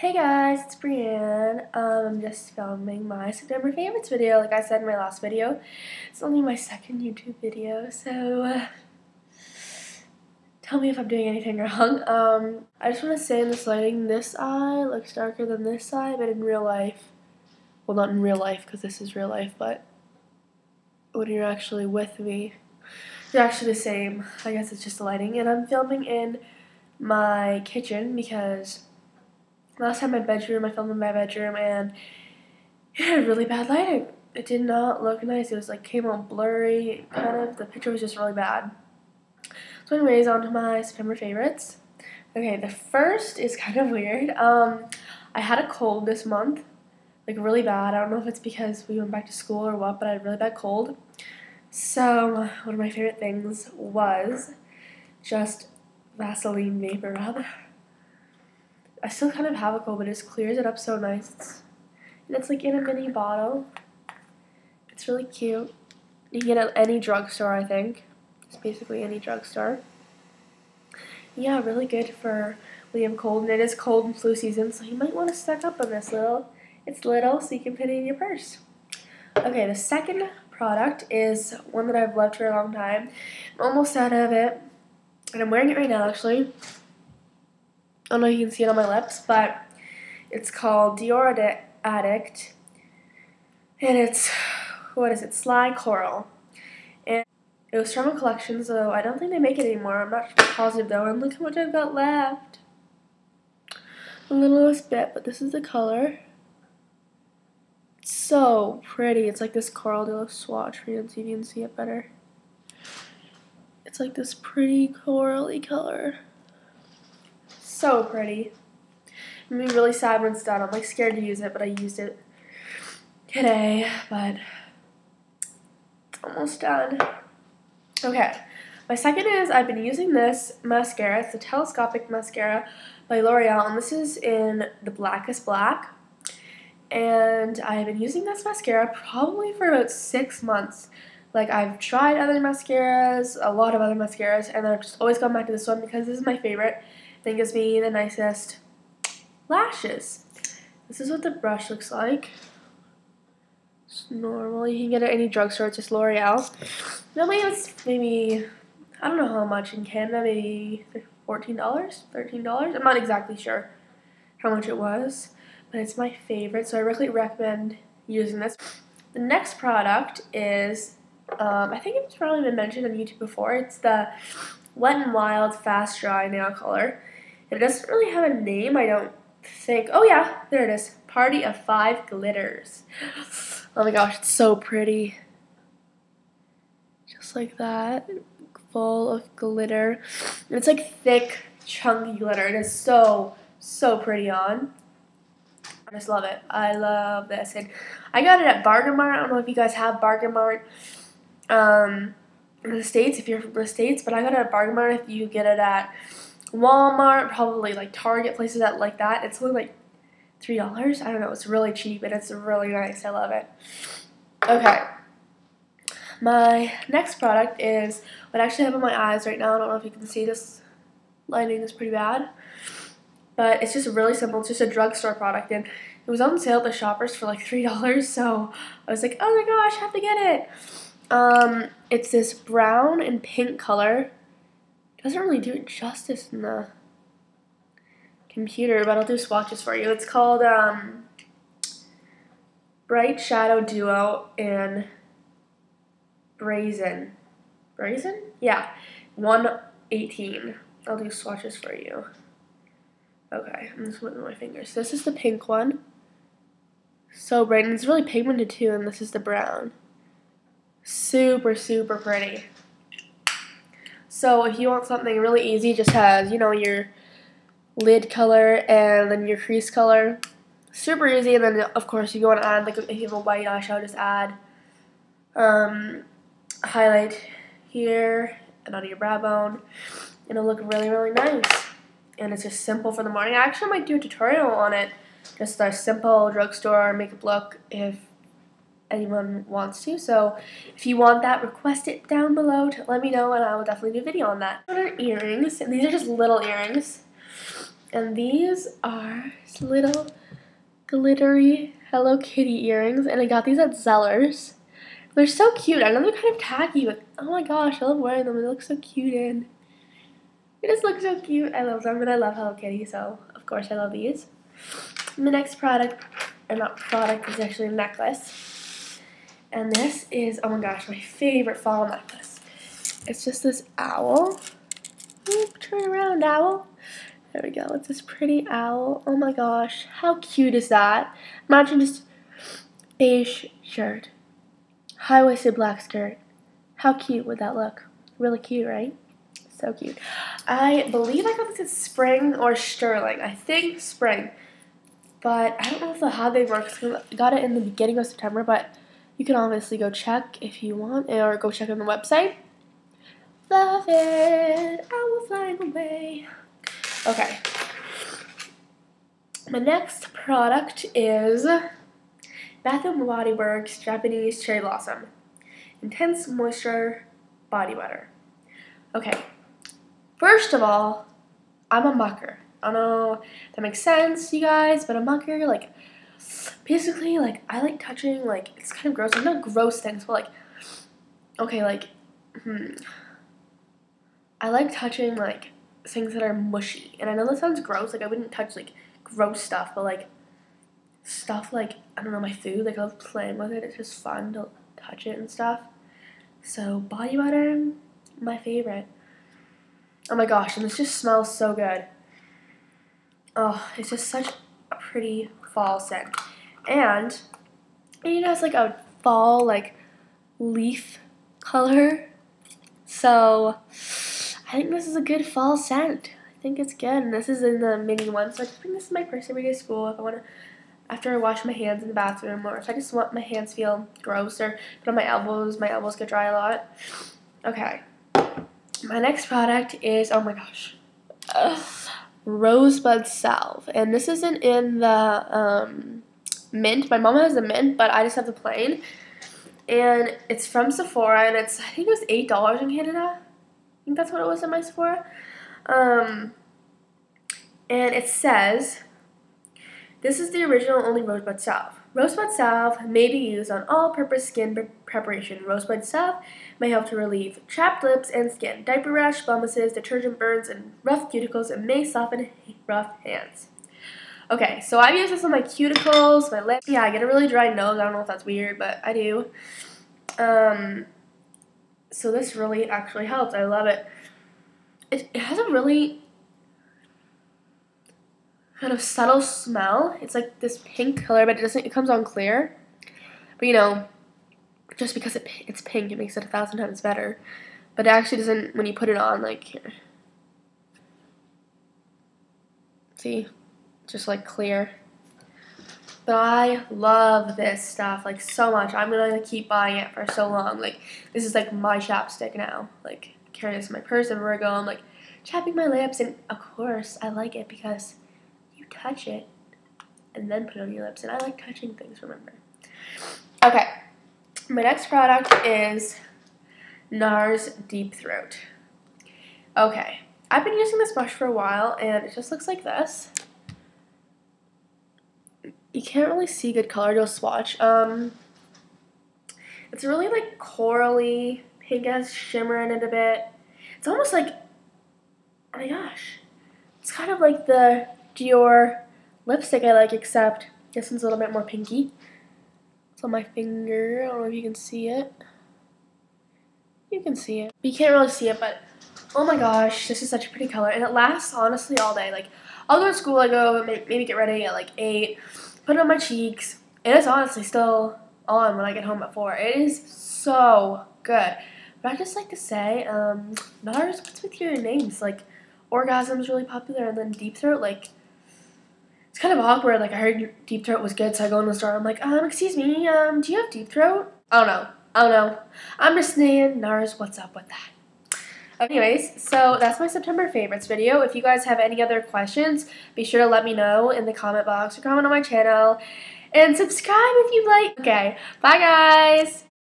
Hey guys, it's Brianne. Um, I'm just filming my September favorites video. Like I said in my last video, it's only my second YouTube video, so uh, tell me if I'm doing anything wrong. Um, I just want to say in this lighting, this eye looks darker than this eye, but in real life, well, not in real life because this is real life, but when you're actually with me, you're actually the same. I guess it's just the lighting, and I'm filming in my kitchen because last time my bedroom, I filmed in my bedroom and it had really bad lighting. It did not look nice. It was like came out blurry, kind of. The picture was just really bad. So anyways, on to my September favorites. Okay, the first is kind of weird. Um, I had a cold this month, like really bad. I don't know if it's because we went back to school or what, but I had a really bad cold. So one of my favorite things was just Vaseline Vapor Rub. I still kind of have a cold, but it just clears it up so nice. It's, and it's like in a mini bottle. It's really cute. You can get it at any drugstore, I think. It's basically any drugstore. Yeah, really good for Liam cold, and it is cold and flu season, so you might want to stack up on this little. It's little, so you can put it in your purse. Okay, the second product is one that I've loved for a long time. I'm almost out of it, and I'm wearing it right now, actually. I don't know if you can see it on my lips, but it's called Dior Addict. And it's, what is it, Sly Coral. And it was from a collection, so I don't think they make it anymore. I'm not positive though. And look how much I've got left. A littlest bit, but this is the color. It's so pretty. It's like this coral. A swatch for you if you can see it better. It's like this pretty corally color. So pretty. I'm be really sad when it's done. I'm like scared to use it, but I used it today, but it's almost done. Okay, my second is I've been using this mascara. It's the Telescopic Mascara by L'Oreal, and this is in the Blackest Black. And I've been using this mascara probably for about six months. Like I've tried other mascaras, a lot of other mascaras, and I've just always gone back to this one because this is my favorite gives me the nicest lashes. This is what the brush looks like. It's normal. You can get it at any drugstore. It's just L'Oreal. Normally it's maybe, I don't know how much in Canada, maybe $14, $13. I'm not exactly sure how much it was, but it's my favorite, so I really recommend using this. The next product is, um, I think it's probably been mentioned on YouTube before. It's the Wet n Wild Fast Dry Nail Color. It doesn't really have a name, I don't think. Oh yeah, there it is. Party of Five Glitters. Oh my gosh, it's so pretty. Just like that. Full of glitter. And it's like thick, chunky glitter. It is so, so pretty on. I just love it. I love this. And I got it at Bargain Mart. I don't know if you guys have Bargain Mart um, in the States, if you're from the States, but I got it at Bargain Mart if you get it at Walmart, probably like Target, places that like that. It's only like three dollars. I don't know. It's really cheap and it's really nice. I love it. Okay. My next product is what I actually have on my eyes right now. I don't know if you can see this lighting is pretty bad. But it's just really simple. It's just a drugstore product and it was on sale at the shoppers for like three dollars. So I was like, oh my gosh, I have to get it. Um, it's this brown and pink color doesn't really do it justice in the computer, but I'll do swatches for you. It's called um, Bright Shadow Duo and Brazen. Brazen? Yeah, 118. I'll do swatches for you. Okay, I'm just moving my fingers. This is the pink one. So bright, and it's really pigmented too, and this is the brown. Super, super pretty. So if you want something really easy, just has, you know, your lid color and then your crease color. Super easy, and then of course you want to add, like if you have a white eyeshadow, just add um, highlight here and under your brow bone. And it'll look really, really nice. And it's just simple for the morning. I actually might do a tutorial on it. Just a simple drugstore makeup look if anyone wants to. So if you want that, request it down below to let me know and I will definitely do a video on that. What are earrings? And these are just little earrings. And these are little glittery Hello Kitty earrings. And I got these at Zellers. They're so cute. I know they're kind of tacky, but oh my gosh, I love wearing them. They look so cute and they just look so cute. I love them and I love Hello Kitty, so of course I love these. The next product, or not product, is actually a necklace. And this is, oh my gosh, my favorite fall necklace. It's just this owl. Oop, turn around, owl. There we go. It's this pretty owl. Oh my gosh. How cute is that? Imagine just beige shirt, high-waisted black skirt. How cute would that look? Really cute, right? So cute. I believe I got this at Spring or Sterling. I think Spring. But I don't know if the how they work. I got it in the beginning of September, but you can obviously go check if you want, or go check on the website. Love it. I will fly away. Okay. My next product is Bath & Body Works Japanese Cherry Blossom Intense Moisture Body Butter. Okay. First of all, I'm a mucker. I don't know that makes sense, you guys, but a mucker, like, basically, like, I like touching, like, it's kind of gross. I'm not gross things, but, like, okay, like, hmm. I like touching like things that are mushy. And I know this sounds gross, like I wouldn't touch like gross stuff, but like stuff like I don't know, my food, like I love playing with it. It's just fun to touch it and stuff. So body butter, my favorite. Oh my gosh, and this just smells so good. Oh, it's just such pretty fall scent. And it has like a fall like leaf color. So I think this is a good fall scent. I think it's good. And this is in the mini one. So I just bring this in my purse every day to school if I want to, after I wash my hands in the bathroom or if I just want my hands feel gross or put on my elbows. My elbows get dry a lot. Okay. My next product is, oh my gosh, uh, Rosebud Salve. And this isn't in the um, mint. My mom has the mint, but I just have the plain. And it's from Sephora, and it's, I think it was $8 in Canada I think that's what it was in my Sephora. Um, and it says, this is the original only rosebud salve. Rosebud salve may be used on all-purpose skin preparation. Rosebud salve may help to relieve chapped lips and skin, diaper rash, bummuses, detergent burns, and rough cuticles, and may soften rough hands. Okay, so I've used this on my cuticles, my lips. Yeah, I get a really dry nose. I don't know if that's weird, but I do. Um, so this really actually helps. I love it. It, it has a really kind of subtle smell. It's like this pink color, but it doesn't. It comes on clear. But you know, just because it, it's pink, it makes it a thousand times better. But it actually doesn't. When you put it on, like here, see, just like clear. But I love this stuff like so much. I'm gonna keep buying it for so long. Like this is like my chapstick now. Like carry this in my purse everywhere I go. I'm like chapping my lips, and of course I like it because you touch it and then put it on your lips. And I like touching things. Remember. Okay, my next product is NARS Deep Throat. Okay, I've been using this brush for a while, and it just looks like this you can't really see good color a swatch. Um, it's really like corally, pink has shimmer in it a bit. It's almost like, oh my gosh, it's kind of like the Dior lipstick I like, except this one's a little bit more pinky. It's on my finger. I don't know if you can see it. You can see it. You can't really see it, but oh my gosh, this is such a pretty color. And it lasts honestly all day. Like, I'll go to school, I go maybe get ready at like 8 put it on my cheeks. And It is honestly still on when I get home at 4. It is so good. But I just like to say, um, not NARS, what's with your names? Like, Orgasm is really popular, and then Deep Throat, like, it's kind of awkward. Like, I heard your Deep Throat was good, so I go in the store. I'm like, um, excuse me, um, do you have Deep Throat? Know. I don't know. I'm just saying, NARS, what's up with that? Anyways, so that's my September favorites video. If you guys have any other questions, be sure to let me know in the comment box or comment on my channel. And subscribe if you like. Okay, bye guys!